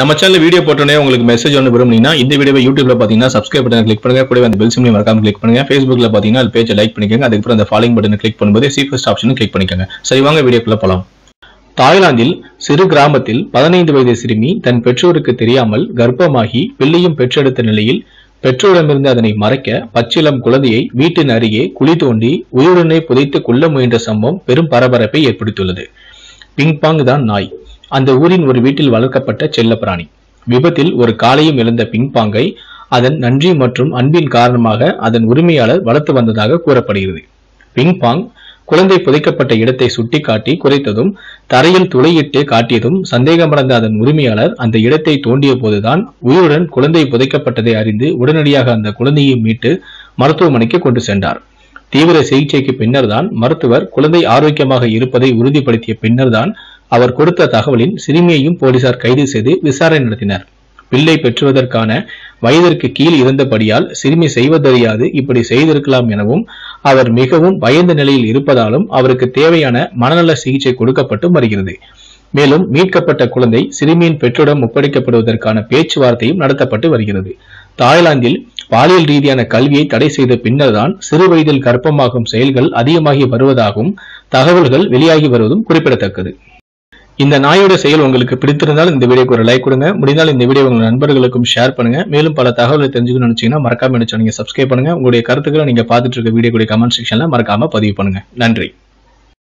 நம்ம channel video போட்டோன்னே உங்களுக்கு மெசேஜ் ஒன்று விரும்புனீங்கன்னா இந்த வீடியோ யூடியூப்ல பார்த்தீங்கன்னா சப்ஸ்கிரைப் பட்டனை கிளிக் பண்ணுங்க. கூட அந்த பெல் சிம்லையும் மறக்காம கிளிக் பண்ணுங்க. ஃபேஸ்புக்ல பார்த்தீங்கன்னா அது பேஜை லைக் பண்ணிக்கோங்க. அதுக்கப்புறம் அந்த ஃபாலோயிங் பட்டனை கிளிக் பண்ணும்போது சீஃபஸ்ட் ஆப்ஷனும் கிளிக் பண்ணிக்கோங்க. சரி வாங்க வீடியோக்குள்ள போலாம். தாய்லாந்தில் சிறு கிராமத்தில் பதினைந்து வயது சிறுமி தன் பெற்றோருக்கு தெரியாமல் கர்ப்பமாகி பிள்ளையும் பெற்றெடுத்த நிலையில் பெற்றோரிடமிருந்து அதனை மறைக்க பச்சிளம் குழந்தையை வீட்டின் அருகே குழி தோண்டி உயிருடனே புதைத்து கொள்ள முயன்ற சம்பவம் பெரும் பரபரப்பை ஏற்படுத்தியுள்ளது. பிங்பாங் தான் நாய். அந்த ஊரின் ஒரு வீட்டில் வளர்க்கப்பட்ட செல்லப்பிராணி. விபத்தில் ஒரு காலையும் இழந்த பிங்பாங்கை அதன் நன்றி மற்றும் அன்பின் காரணமாக அதன் உரிமையாளர் வளர்த்து வந்ததாக கூறப்படுகிறது. பிங்பாங் குழந்தை புதைக்கப்பட்ட இடத்தை சுட்டிக்காட்டி குறைத்ததும் தரையில் துளையிட்டு காட்டியதும் சந்தேகமடைந்த அதன் உரிமையாளர் அந்த இடத்தை தோண்டிய போதுதான் உயிருடன் குழந்தை புதைக்கப்பட்டதை அறிந்து உடனடியாக அந்த குழந்தையை மீட்டு மருத்துவமனைக்கு கொண்டு சென்றார். தீவிர சிகிச்சைக்கு பின்னர்தான் மருத்துவர் குழந்தை ஆரோக்கியமாக இருப்பதை உறுதிப்படுத்திய பின்னர்தான் அவர் கொடுத்த தகவலின் சிறுமியையும் போலீசார் கைது செய்து விசாரணை நடத்தினர். பிள்ளை பெற்றுவதற்கான வயதிற்கு கீழ் இருந்தபடியால் சிறுமி செய்வதறியாது இப்படி செய்திருக்கலாம் எனவும் அவர் மிகவும் பயந்த நிலையில் இருப்பதாலும் அவருக்கு தேவையான மனநல சிகிச்சை கொடுக்கப்பட்டு வருகிறது. மேலும் மீட்கப்பட்ட குழந்தை சிறுமியின் பெற்றோரிடம் ஒப்படைக்கப்படுவதற்கான பேச்சுவார்த்தையும் நடத்தப்பட்டு வருகிறது. தாய்லாந்தில் பாலியல் ரீதியான கல்வியை தடை செய்த பின்னர்தான் சிறு வயதில் கர்ப்பமாகும் செயல்கள் அதிகமாகி வருவதாகவும் தகவல்கள் வெளியாகி வருவதும் குறிப்பிடத்தக்கது. இந்த நாயோட செயல் உங்களுக்கு பிடித்திருந்தால் இந்த வீடியோக்கு ஒரு லைக் கொடுங்க. முடிந்தால் இந்த வீடியோ உங்கள் நண்பர்களுக்கும் ஷேர் பண்ணுங்க. மேலும் பல தகவலை தெரிஞ்சுக்கணும்னு நினைச்சீங்கன்னா மறக்காம நினைச்சு நீங்க சப்ஸ்கிரைப் பண்ணுங்க. உங்களுடைய கருத்துக்களை நீங்க பார்த்துட்டு இருக்க வீடியோ கமெண்ட் செக்ஷன்ல மறக்காம பதிவு பண்ணுங்க. நன்றி.